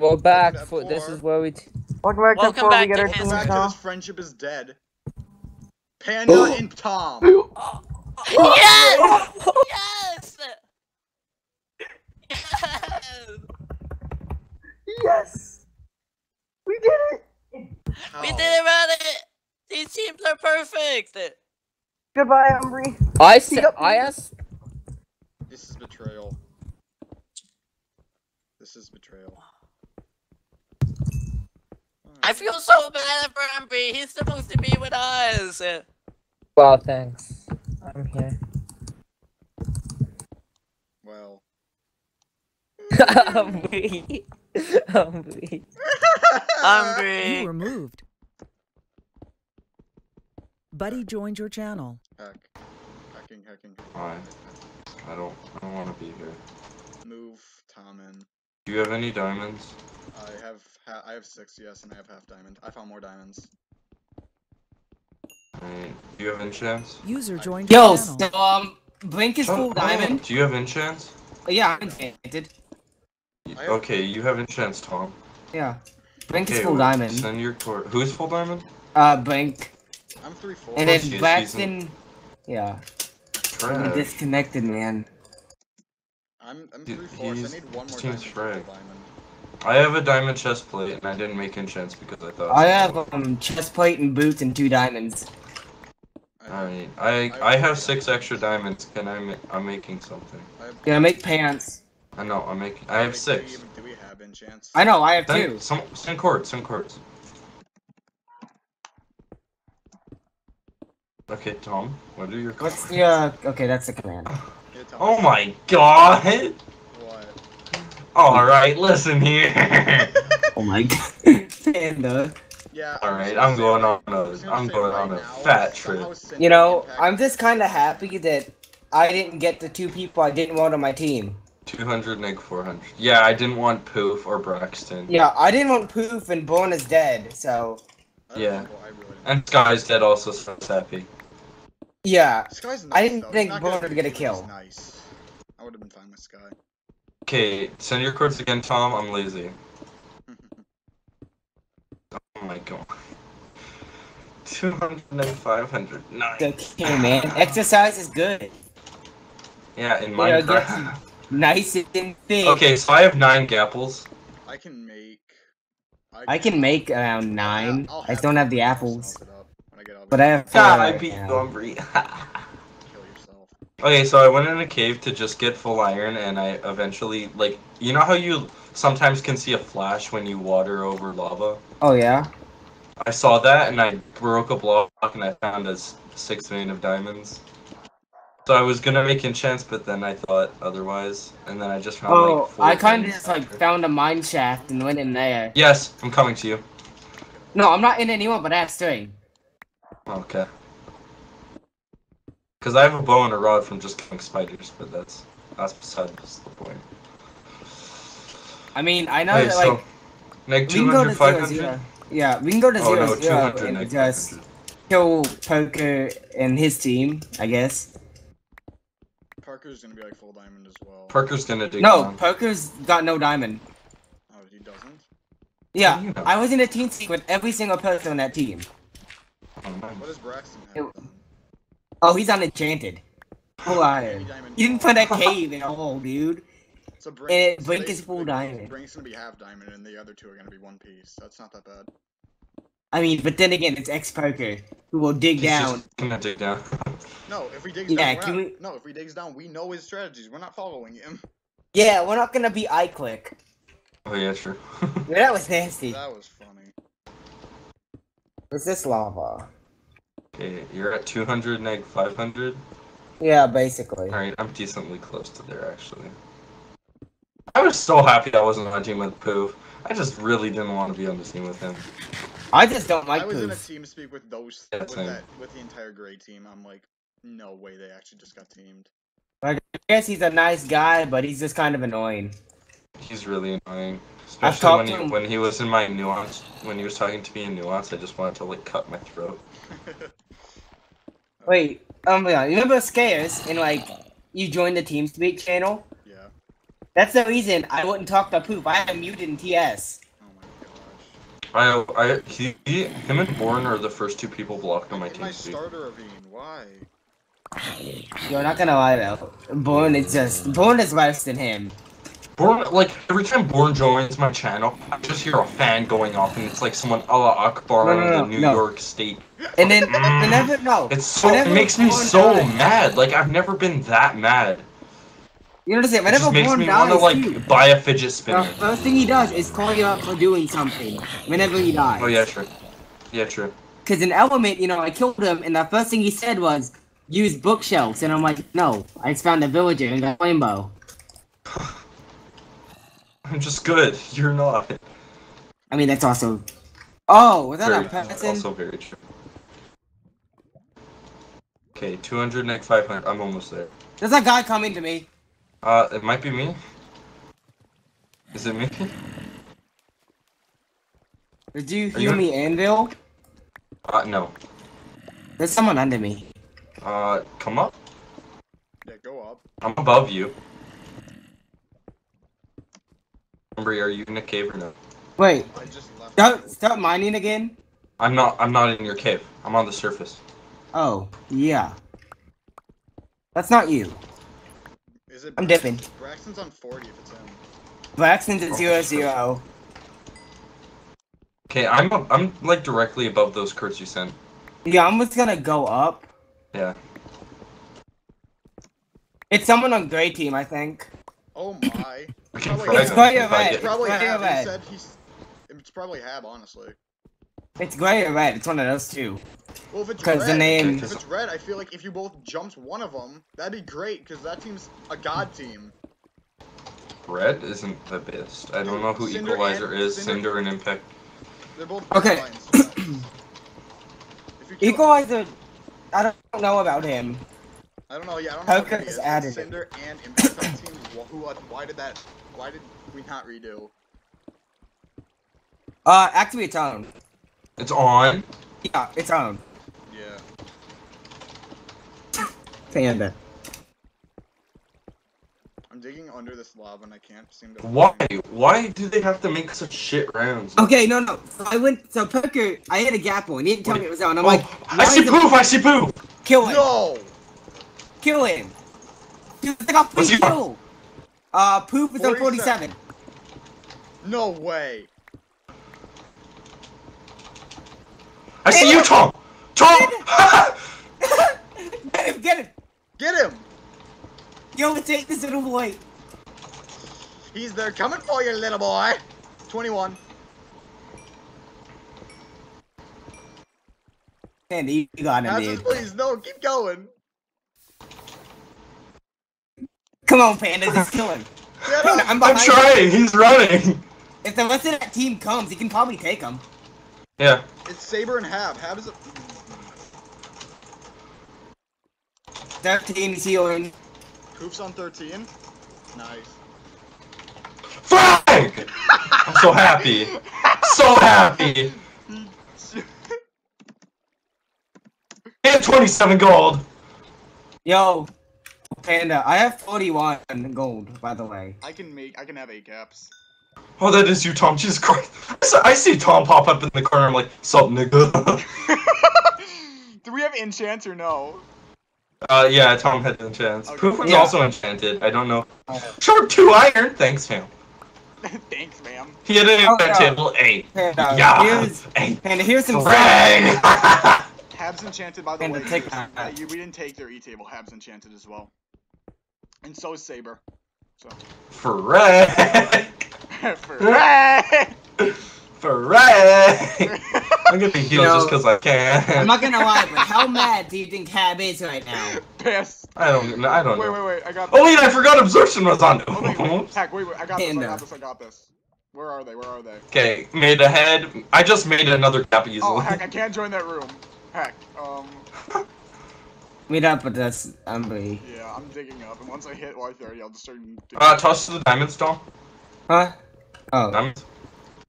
We're back. at For, this is where we. T- Welcome back Welcome to before back we get to our his team Back to this friendship is dead. Panda oh. and Tom. Yes! yes! Yes! Yes! We did it! We did it, man! These teams are perfect! Goodbye, Umbry. I said. Yep. I asked. This is betrayal. This is betrayal. I feel so bad for Ambry. He's supposed to be with us. Well, thanks. I'm here. Well. I'm weak. I'm weak. You Ambry. were moved. Buddy joined your channel. Heck. Hacking, hacking. Why? I don't. I don't want to be here. Move Tom in. Do you have any diamonds? I have ha I have six, yes, and I have half diamond. I found more diamonds. Alright. Do you have enchants? User joined Yo, so, um, Blink is Shut full up. diamond. Do you have enchants? Yeah, I'm enchanted. Y- I have- Okay, you have enchants, Tom. Yeah. Blink is full diamond. Send your core. Who's full diamond? Uh, Blink. I'm three four. And then he Braxton. Yeah. We Trash. disconnected, man. I'm I'm Dude, three four. So I need one more diamond. for diamond. I have a diamond chest plate, and I didn't make enchants because I thought. I have um chest plate and boots and two diamonds. I have, Alright, I I have six extra diamonds. Can I? Ma- I'm making something. I Gonna make pants. I know. I'm making. I have six. Do we, have enchants? I know, I have Send, two. some send cords. Send cords. Okay, Tom. What are your cords? What's the uh? Okay, that's the command. Here, Tom. Oh my god! What? Alright, listen here. Oh my god. Panda. Yeah. Alright, I I'm going on say- I was a gonna I'm going right on a now, fat trip. You know, I'm just kind of happy that I didn't get the two people I didn't want on my team. 200 neg 400. Yeah, I didn't want Poof or Braxton. Yeah, I didn't want Poof and Born is dead, so yeah. know, I really didn't. And Sky's dead also, so it's happy. Yeah. Sky's nice, I didn't though. Think not Bone gonna would get a kill. Nice. I would have been fine with Sky. Okay, send your cords again, Tom. I'm lazy. Oh my god. 200 neg 500. Nice. Okay, man. Exercise is good. Yeah, in Yeah, get Minecraft. Nice and thick. okay, so I have nine gapples. I can make. I can make around nine. I'll I just don't have the I'll apples. But I have four I beat now. Gombry. Kill. Okay, so I went in a cave to just get full iron, and I eventually, like, you know how you sometimes can see a flash when you water over lava? Oh yeah. I saw that, and I broke a block, and I found a s- six vein of diamonds. So I was gonna make enchants, but then I thought otherwise, and then I just found Oh, like four I kind of veins just like found a mine shaft and went in there. Yes, I'm coming to you. No, I'm not in anyone, but I have string. Okay. Because I have a bow and a rod from just killing spiders, but that's that's beside the point. I mean, I know Okay, that so like neg we can go 200, to zero 500. zero. Yeah, we can go to Oh zero no, zero and neg just 500. kill Poker and his team. I guess. Parker's gonna be like full diamond as well. Parker's gonna dig No, down. Poker's got no diamond. Oh, he doesn't. Yeah, you know? I was in a team speak with every single person on that team. Oh. What does Braxton have It- Oh, he's unenchanted. Full iron. You didn't twelve. put that cave in a hole, dude. So And Brink, so Brink they- is full Brink- diamond. Brink's gonna be half diamond, and the other two are gonna be one piece. That's not that bad. I mean, but then again, it's ex Poker who will dig He's down. just gonna dig down. No, if he digs Yeah, down, we're can we- no, if he digs down, we know his strategies. We're not following him. Yeah, we're not gonna be iClick. oh yeah, sure. Yeah, that was nasty. That was funny. What's this lava? Okay, you're at 200 neg 500. Yeah, basically. Alright, I'm decently close to there actually. I was so happy I wasn't on a team with Poof. I just really didn't want to be on the team with him. I just don't like I was in a team speak with those Yeah, with that with the entire gray team. I'm like, no way they actually just got teamed. I guess he's a nice guy, but he's just kind of annoying. He's really annoying. Especially when he, him- when he was in my nuance, when he was talking to me in nuance, I just wanted to like cut my throat. Wait, um, yeah, you remember Scares and like you joined the TeamSpeak channel? Yeah. That's the reason I wouldn't talk to poop. I am muted in TS. Oh my gosh. I, I, he, he, him and Born are the first two people blocked on my In my speak. starter ravine, why? You're not gonna lie though. Born is just Born is worse than him. Born, like every time Born joins my channel, I just hear a fan going off, and it's like someone Allah Akbar No, no, in the New no. York State. And then Mm. whenever no, It's so it makes me so dies- mad. Like I've never been that mad. you understand? It Whenever just makes me dies, want to like buy a fidget the spinner. first thing he does is call you out for doing something. Whenever he dies. Oh yeah, true. Yeah, true. Because in Element, you know, I killed him, and the first thing he said was, use bookshelves. And I'm like, no, I just found a villager and got a rainbow. I'm just good. You're not. I mean, that's also. Oh, was that Very, a person? also very true. Okay, 200 next 500. I'm almost there. There's a guy coming to me. Uh, it might be me. Is it me? Did you Are hear you- me, Anvil? Uh, no. There's someone under me. Uh, come up. Yeah, go up. I'm above you. Embry, are you in a cave or no? Wait, I just left. start, start mining again? I'm not. I'm not in your cave. I'm on the surface. Oh, yeah. That's not you. Is it? I'm dipping. Braxton's on 40 if it's him. Braxton's at Oh, zero shit. zero. Okay, I'm. I'm like directly above those curts you sent. Yeah, I'm just gonna go up. Yeah. It's someone on gray team, I think. Oh my. I can Probably frag It's them quite if I alright. Probably Right, Hab. He said he's. It's probably Hab, honestly. It's gray or red. It's one of those two. Well, if it's 'Cause red, the name- if it's red, I feel like if you both jumped one of them, that'd be great because that team's a god team. Red isn't the best. I don't know who Cinder Equalizer and- is. Cinder- Cinder and Impact. They're both Okay. lines, so- if you kill- Equalizer, I don't know about him. I don't know. Yeah, I don't know. Poker what it is is. added. Cinder and Impact on teams. Who? uh, Why did that? Why did we not redo? Uh, actually, it's on. It's on. Yeah, it's on. Yeah. Panda. I'm digging under this lava and I can't seem to. Why? Why do they have to make such shit rounds? Okay, no, no. So I went. So Poker, I hit a gap one. He didn't tell me it was on. I'm like, Oh, I why see is poof. I see poof. kill him. No. Kill him. Dude, I got What's free he on? kill. Uh, poop is on 47. 47. No way. I see you, Tom. Tom. get him, get him. Get him. Yo, take this little boy. He's there coming for you, little boy. 21. Panda, you got him, Absence, dude. please. No, keep going. Come on, Panda, just kill him. Get I'm I'm behind you. trying. He's running. If the rest of that team comes, he can probably take him. Yeah. It's Saber and Hab. Hab is a. 13 is healing. Hoops on 13. Nice. Frag! I'm so happy. So happy. And 27 gold. Yo, Panda, I have 41 gold, by the way. I can make. I can have eight caps. Oh, that is you, Tom. Jesus Christ. I see- I see Tom pop up in the corner. I'm like, sup, nigga. Do we have enchant or no? uh, yeah, Tom had the chance. Okay. Poof was Yeah. also enchanted. I don't know. Sharp 2 iron. Thanks, fam. Thanks, ma'am. He had an Oh, enchant yeah. table 8. Panda, Yeah. here's, Hey, Panda, here's some Frag! Hab's enchanted by the And way. to take because, uh, you- we didn't take their E table. Hab's enchanted as well. And so is Saber. So. Frag! For- Frag! I'm gonna heal Yo. just because I can. I'm not gonna lie, but how mad do you think Hab is right now? Piss. I don't. I don't Wait, know. wait, wait. wait. I got. Oh wait, I forgot absorption was on. Oh, wait, wait. Heck, wait, wait. I got this. I got this. I got this. Where are they? Where are they? Okay, made ahead. I just made another cap easily. Oh heck, I can't join that room. Heck. Um. Meet up with us, Umbry. Yeah, I'm digging up, and once I hit Y30, I'll just start. Digging Uh, toss to the diamond stone. Huh? Oh, Diamonds.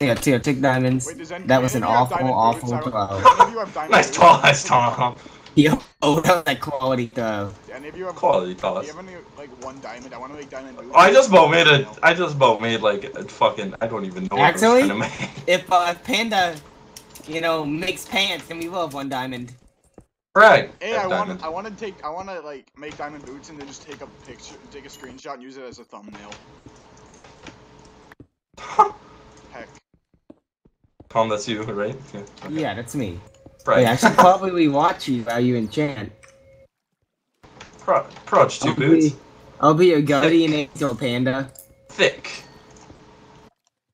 yeah, two, take diamonds. Wait, does any, That was any an of awful, awful boots? Throw. Any of you Nice boots? toss, Tom. Yo, Oh, that was like quality throw. Do any of you have Quality Do toss. you have any like one diamond? I want to make diamond boots. I just about made a. I just about made like a fucking. I don't even know. what I was Actually? trying to make. If uh, if Panda, you know, makes pants, then we will have one diamond. Right. Hey, I want diamond. I want to take I want to like make diamond boots and then just take a picture, take a screenshot and use it as a thumbnail. Heck. Tom, that's you, right? Yeah. okay. Yeah, that's me. Right. Wait, I should probably watch you while you enchant. Pro- Proj two I'll boots. be, I'll be your guardian angel, Panda. Thick.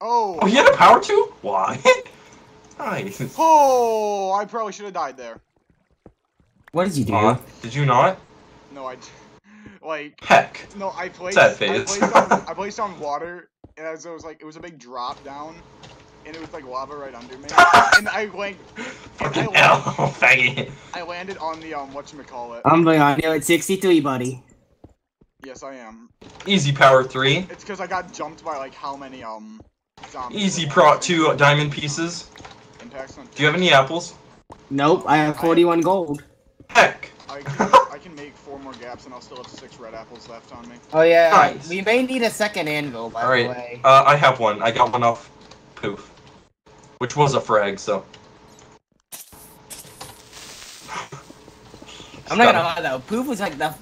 Oh. Oh, he had a power two? Why? nice. Oh, I probably should have died there. What did you do? Aw, did you not? No, I. Like Heck. no, I placed Sad I face. placed on I placed on water and as it was like it was a big drop down, and it was like lava right under me, and I went. Fucking I hell, faggy. I landed on the um it I'm behind you at 63, buddy. Yes, I am. Easy power three. It's because I got jumped by like how many um zombies. Easy were pro two diamond pieces. Impacts on. Do you have any apples? Nope, I have 41 gold. Heck. I can, I can make four more gaps and I'll still have six red apples left on me. Oh yeah, Nice. we may need a second anvil, by the Alright. way. Uh, I have one. I got one off poof. Which was a frag, so. I'm not gonna lie though, Poof was like the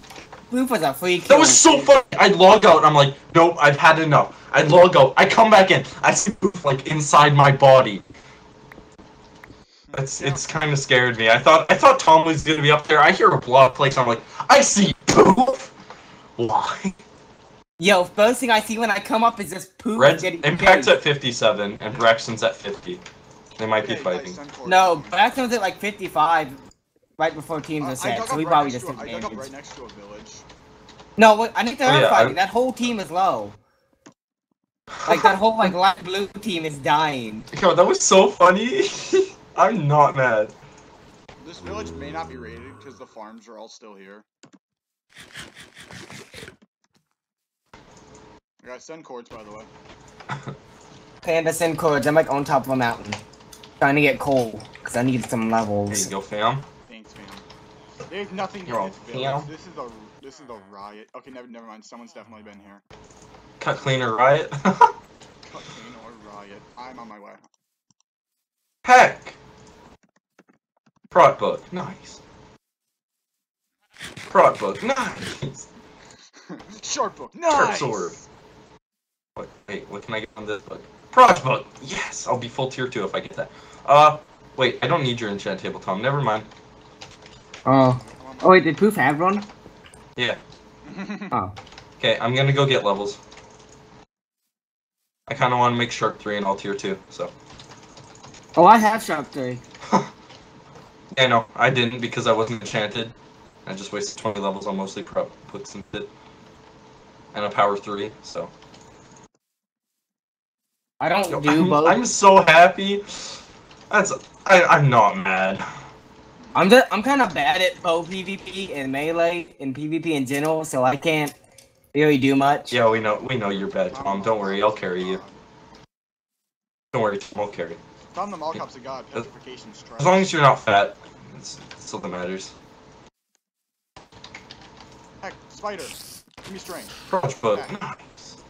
Poof was a free kill. That was so funny. I log out. I'm like, nope, I've had enough. I log out. I come back in. I see poof like inside my body. It's it's kind of scared me. I thought I thought Tom was gonna be up there. I hear a block place. I'm like, I see poof. Why? Yo, first thing I see when I come up is this Poof Red Impact's at 57 and Braxton's at 50. They might be Okay, guys, fighting. send for it. No, Braxton was at like 55 right before teams Uh, were set, so we right probably just to a- took I dug right next to a village. No, wait, I think they Oh, are yeah, fighting. I- That whole team is low. Like that whole like light blue team is dying. Yo, that was so funny. I'm not mad. This village may not be raided because the farms are all still here. I got send cords by the way. Panda send cords. I'm like on top of a mountain, trying to get coal because I need some There levels. you go, fam. Thanks, man. There's nothing You're in all this village. fam. This is a this is a riot. Okay, never never mind. Someone's definitely been here. Cut cleaner riot. Cut clean or riot. I'm on my way. Heck. Prot book, nice. Prot book, nice. Short book. Turf Nice. sword. What, wait, what can I get on this book? Prot book, yes. I'll be full tier two if I get that. Uh, wait, I don't need your enchant table, Tom. Never mind. Oh, I'm oh wait, did Poof have one? Yeah. Oh, Okay, I'm gonna go get levels. I kind of want to make shark three and all tier two. So. oh, I have shark three. Yeah, no, I didn't because I wasn't enchanted. I just wasted 20 levels on mostly prop books and shit. And a power 3, so. I don't Yo, do I'm, both. I'm so happy. That's. I, I'm not mad. I'm just, I'm kind of bad at bow PvP and melee and PvP in general, so I can't really do much. Yeah, we know we know you're bad, Tom. Don't worry, I'll carry you. Don't worry, Tom, I'll carry. Tom the Malcop's of god. Petrification's trash. As long as you're not fat, it's, it's all that matters. Heck, spider. Give me strength. Crotch book, nice.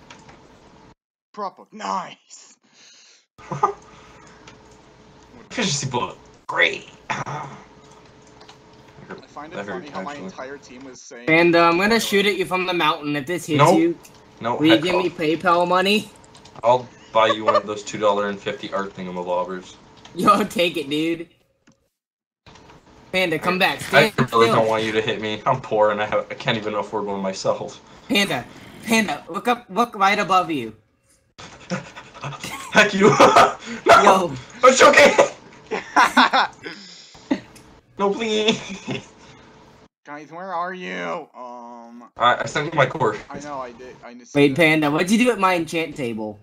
Prop book. Nice. Efficiency book, great. I find it That hurt, funny how my entire team was saying. And uh, I'm gonna shoot at you from the mountain. If this hits Nope. you, No, will you heck give me. PayPal money? I'll buy you one of those two dollar and fifty art thingamabobbers. Yo, take it, dude. Panda, come back. I really still. don't want you to hit me. I'm poor and I have I can't even afford one myself. Panda, Panda, look up, look right above you. Heck you! no, Yo, I'm joking. No, please. Guys, where are you? Um, I, I sent you my core. I know I did. I just. wait, Panda, what'd you do at my enchant table?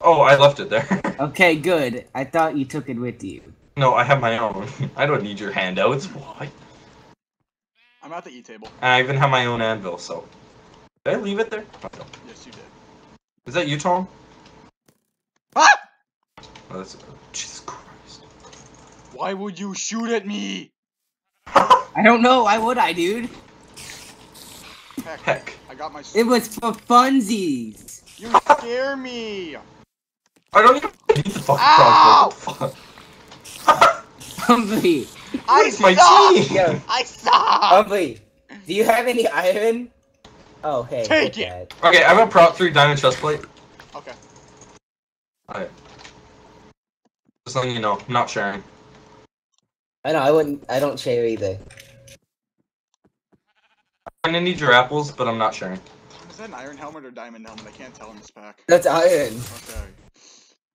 Oh, I left it there. Okay, good. I thought you took it with you. no, I have my own. I don't need your handouts. Why? I'm at the E table. And I even have my own anvil. So, did I leave it there? Oh, no. Yes, you did. Is that you, Tom? Ah! Oh, that's, Jesus Christ. Why would you shoot at me? I I don't know. Why would I, dude? Heck, Heck. I got my. It was for funsies. You scare me. I don't even need the fucking Ow! crossbow. Fuck. Humphrey. I Where's my suck. team? Yo, I suck. Humphrey, do you have any iron? Oh, hey. Take take it. that. Okay, I have a prop three diamond chest plate. Okay. Alright. Just letting you know, not sharing. I know, I wouldn't, I don't share either. I'm gonna need your apples, but I'm not sharing. Is that an iron helmet or diamond helmet? I can't tell in this pack. That's iron. Okay.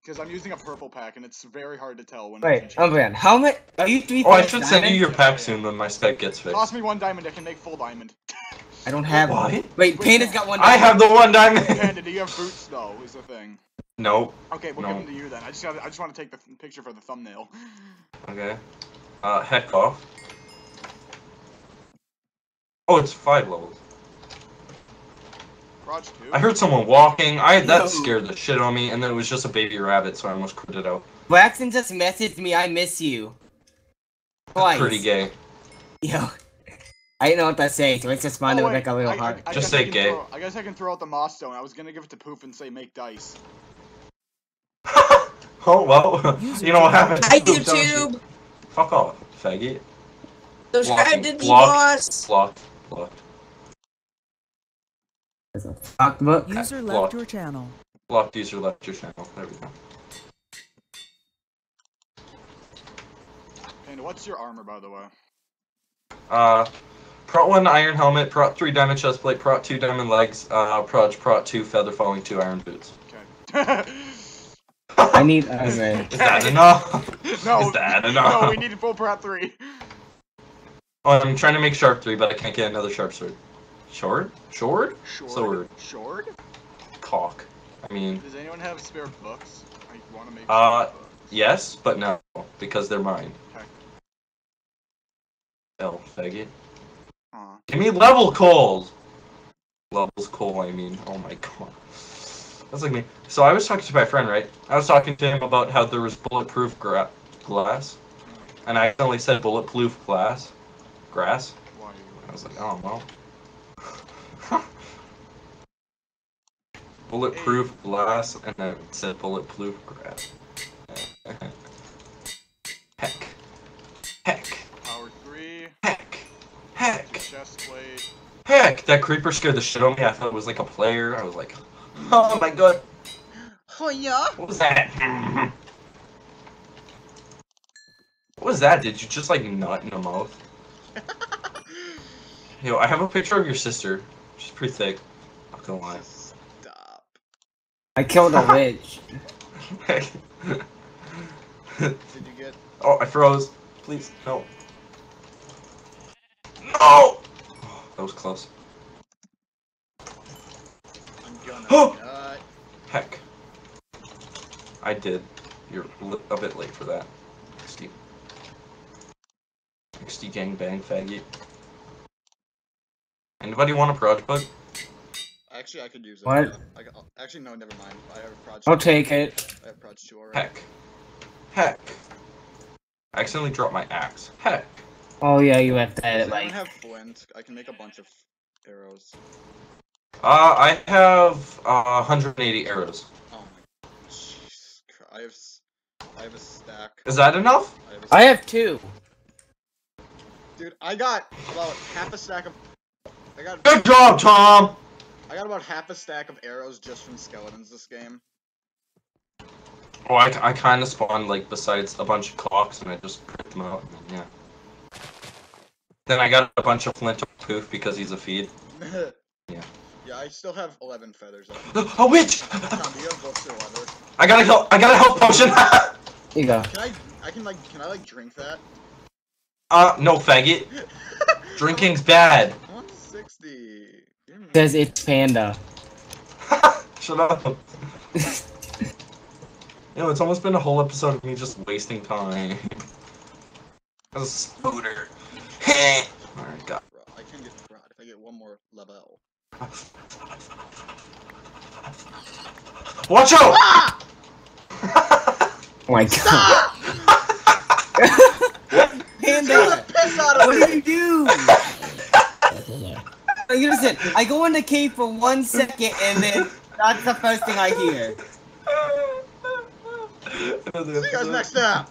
Because I'm using a purple pack and it's very hard to tell when. Wait, Umbrian, how much, are you three Oh, I fourths should send you your pack soon when my spec gets fixed. Toss me one diamond. I can make full diamond. I don't have What? one. Wait, Panda's got one. I have the one diamond. Panda, do you have boots though? Is the thing. nope. Okay, we'll No. give them to you then. I just got. I just want to take the picture for the thumbnail. Okay. Uh, heck off. Oh, it's five levels. Raj two. I heard someone walking. I that No. scared the shit on me, and then it was just a baby rabbit, so I almost quit it out. Braxton just messaged me. I miss you. Twice. Pretty gay. Yo. I didn't know what to say, so I just responded Oh, with wait, like a little I- I- heart. I Just guess I say can gay. throw- I guess I can throw out the moss stone. I was gonna give it to Poof and say make dice. oh well. you know what happened? Hi, Oops, that YouTube. you. Fuck off, faggot. Subscribe to the Block. boss. Blocked. Blocked. Fuck book. User Block. left your channel. Blocked user left your channel. There we go. Panda, what's your armor by the way? Uh, Prot 1 iron helmet, Prot 3 diamond chest plate, Prot 2 diamond legs, uh, Prot, Prot 2 feather falling, 2 iron boots. Okay. I need armor. Is that enough? no. Is that enough? No, we need full prot three. Oh, I'm trying to make sharp 3, but I can't get another sharp sword. Sword? Short. Sword. Short. Cock. I mean, Does anyone have spare books? I want to make. Uh, yes, but no, because they're mine. Okay. L, faggot. Aw. Give me level calls! Levels coal, I mean. Oh my god. That's like me. So I was talking to my friend, right? I was talking to him about how there was bulletproof glass. And I accidentally said bulletproof glass. Grass. Why? I was like, oh, well. Bulletproof glass, and then it said bulletproof grass. Heck. Heck. Power three. Heck. Heck. Chest plate. Heck, that creeper scared the shit out of me. I thought it was like a player. I was like, oh my god, Oh yeah. what was that? what was that? Did you just like nut in the mouth? Yo, I have a picture of your sister. She's pretty thick. Not gonna lie. Stop. I killed a witch. Did you get? oh, I froze. Please, no. No! that was close. I'm gonna. Oh! Heck. I did. You're li- a bit late for that. Steve. XD gang bang faggot. Anybody want a proj bug? Actually, I could use it. What? yeah. I got, actually, no, never mind. I have a project. I'll take it. I have project two already. Heck. Heck. I accidentally dropped my axe. Heck. Oh yeah, you have Does that. anyone Like, have flint? I can make a bunch of arrows. Uh, I have uh, 180 arrows. Oh my. Jesus Christ. I have. s- I have a stack. Is that enough? I have a I have two. Dude, I got about half a stack of. I got. Good job, Tom! I got about half a stack of arrows just from skeletons this game. Oh, I, I kind of spawned, like, besides a bunch of clocks, and I just pricked them out, and then, yeah. Then I got a bunch of flint of poof because he's a feed. Yeah. Yeah, I still have 11 feathers. left. a witch! Tom, do you have books or whatever? I got a help. I got a health potion. Here you go. Can I? I can like. Can I like drink that? uh, no, faggot. Drinking's bad. 160. Give Says it's panda. Shut up. you know, it's almost been a whole episode of me just wasting time. As a scooter. Alright, got. Bro, I can get rod if I get one more level. Watch out! Ah! Oh my god. Scare the panda. piss out What do you do? Like, Listen, I go in the cave for one second and then that's the first thing I hear. See you guys next step.